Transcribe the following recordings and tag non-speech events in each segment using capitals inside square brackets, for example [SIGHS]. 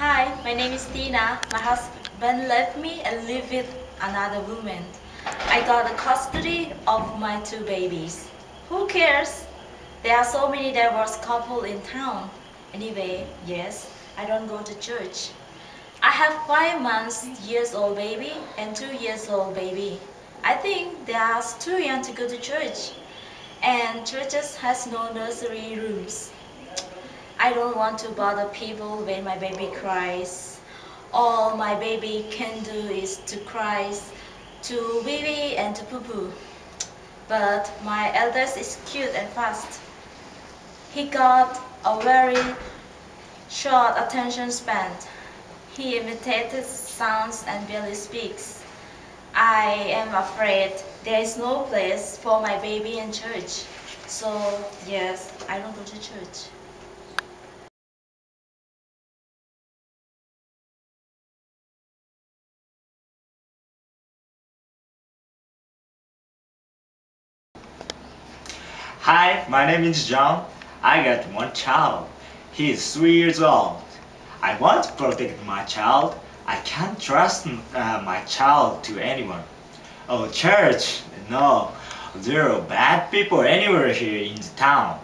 Hi, my name is Tina. My husband left me and lived with another woman. I got the custody of my two babies. Who cares? There are so many divorced couples in town. Anyway, yes, I don't go to church. I have five months years old baby and two years old baby. I think they are too young to go to church. And churches has no nursery rooms. I don't want to bother people when my baby cries. All my baby can do is to cry to baby and to poo poo. But my eldest is cute and fast. He got a very short attention span. He imitates sounds and barely speaks. I am afraid there is no place for my baby in church. So, yes, I don't go to church. Hi, my name is John. I got one child. He is three years old. I want to protect my child. I can't trust uh, my child to anyone. Oh, church? No, there are bad people anywhere here in the town.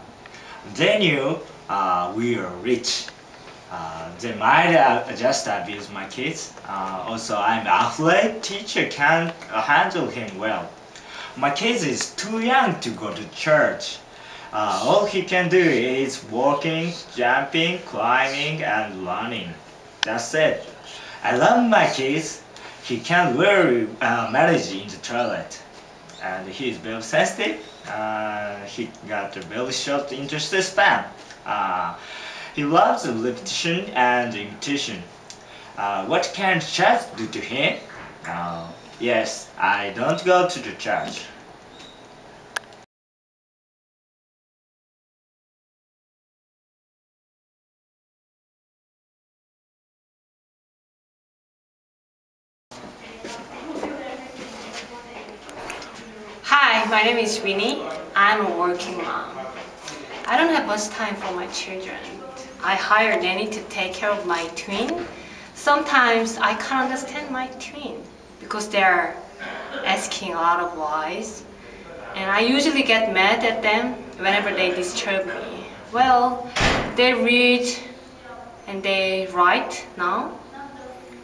They knew uh, we are rich. Uh, they might just abuse my kids. Uh, also, I'm athlete. Teacher can't uh, handle him well. My kid is too young to go to church. Uh, all he can do is walking, jumping, climbing, and running. That's it. I love my kids. He can't very uh, manage in the toilet. And he is very sensitive. Uh, he got a very short interest span. Uh, he loves repetition and imitation. Uh, what can chess do to him? Uh, yes, I don't go to the church. Hi, my name is Winnie. I'm a working mom. I don't have much time for my children. I hire nanny to take care of my twin. Sometimes I can't understand my twin because they're asking a lot of whys. And I usually get mad at them whenever they disturb me. Well, they read and they write now.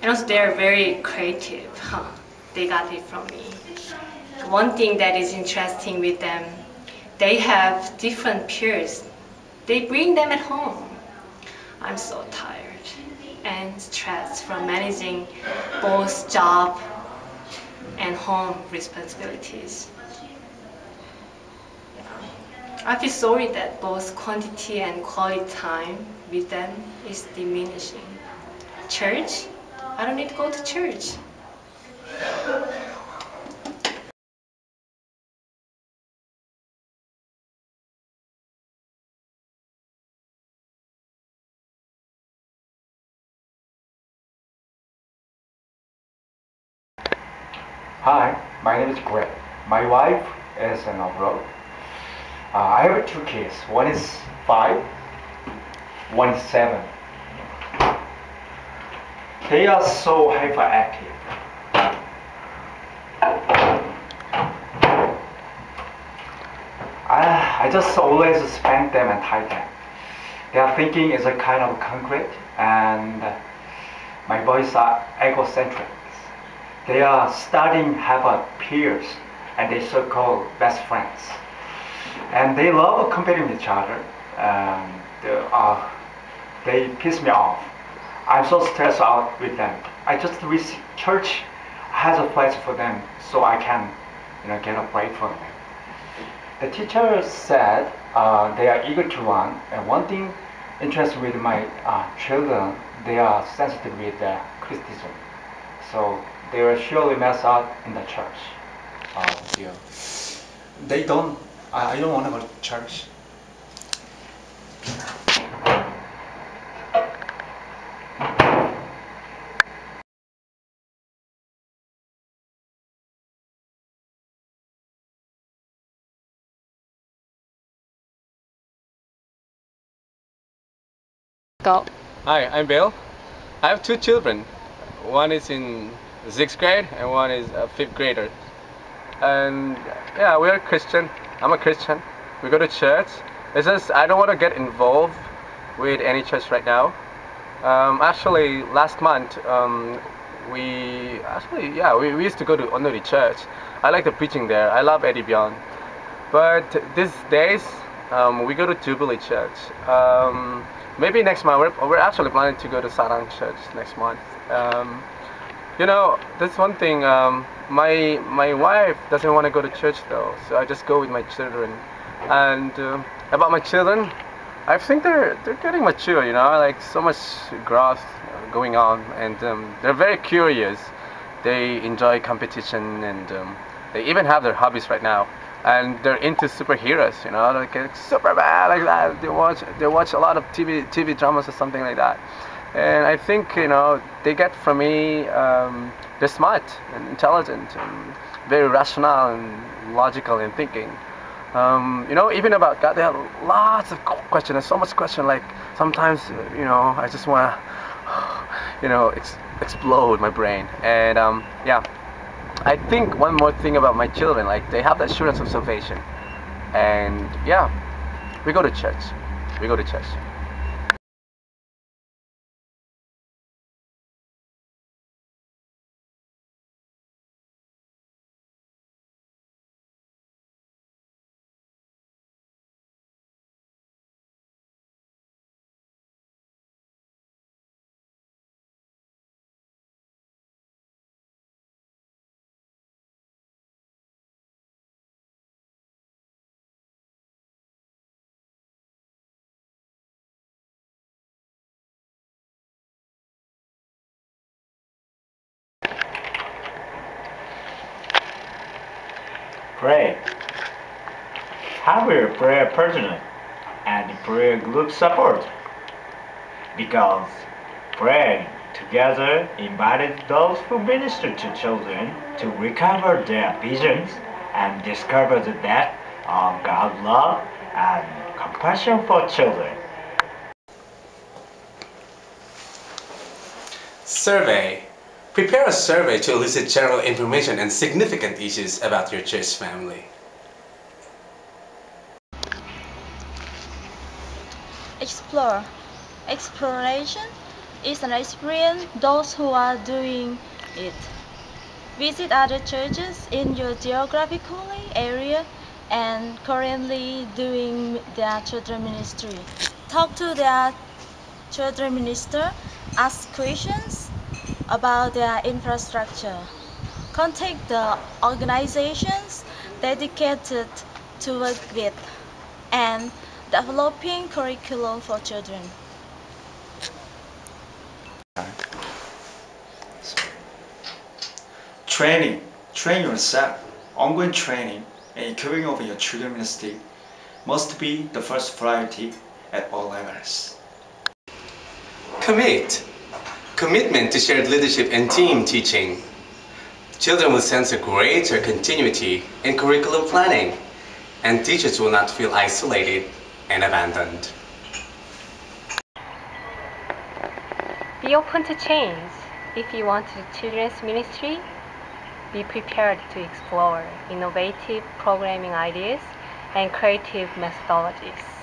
And also they're very creative. [LAUGHS] They got it from me one thing that is interesting with them, they have different peers. They bring them at home. I'm so tired and stressed from managing both job and home responsibilities. I feel sorry that both quantity and quality time with them is diminishing. Church? I don't need to go to church. Hi, my name is Greg. My wife is an abroad. Uh, I have two kids. One is five, one is seven. They are so hyperactive. I, I just always spank them and tie them. Their thinking is a kind of concrete, and my boys are egocentric. They are studying Harvard peers and they so-called best friends. And they love competing with each other. And uh, they piss me off. I'm so stressed out with them. I just wish church has a place for them so I can you know, get a break from them. The teacher said uh, they are eager to learn. And one thing interesting with my uh, children, they are sensitive with uh, criticism. So they will surely mess up in the church. Um, oh dear. They don't. I, I don't want to go to church. Go. Hi, I'm Bill. I have two children. One is in sixth grade and one is a fifth grader. And yeah, we are Christian. I'm a Christian. We go to church. It's just I don't want to get involved with any church right now. Um, actually, last month um, we actually yeah we, we used to go to Onnuri Church. I like the preaching there. I love Eddie Byun. But these days um, we go to Jubilee Church. Um, maybe next month we're, we're actually planning to go to Sarang Church next month. You know, that's one thing. Um, my my wife doesn't want to go to church though, so I just go with my children. And um about my children, I think they're they're getting mature. You know, like so much growth going on, and um, they're very curious. They enjoy competition, and um, they even have their hobbies right now. And they're into superheroes. You know, like uh, Superman, like that. They watch they watch a lot of TV TV dramas or something like that. And I think you know they get from me. Um, they're smart and intelligent and very rational and logical in thinking. Um, you know, even about God, they have lots of questions. There's so much question. Like sometimes, you know, I just want to, [SIGHS] you know, ex- explode my brain. And um, yeah, I think one more thing about my children, like they have the assurance of salvation. And yeah, we go to church. We go to church. Pray. Have your prayer partner and prayer group support. Because praying together invited those who minister to children to recover their visions and discover the depth of God's love and compassion for children. Survey. Prepare a survey to elicit general information and significant issues about your church family. Explore. Exploration is an experience those who are doing it. Visit other churches in your geographical area and currently doing their children ministry. Talk to their children minister, ask questions about their infrastructure. Contact the organizations dedicated to work with and developing curriculum for children. Training. Train yourself. Ongoing training and equipping of your children ministry must be the first priority at all levels. Commit. Commitment to shared leadership and team teaching. Children will sense a greater continuity in curriculum planning, and teachers will not feel isolated and abandoned. Be open to change. If you want to children's ministry, be prepared to explore innovative programming ideas and creative methodologies.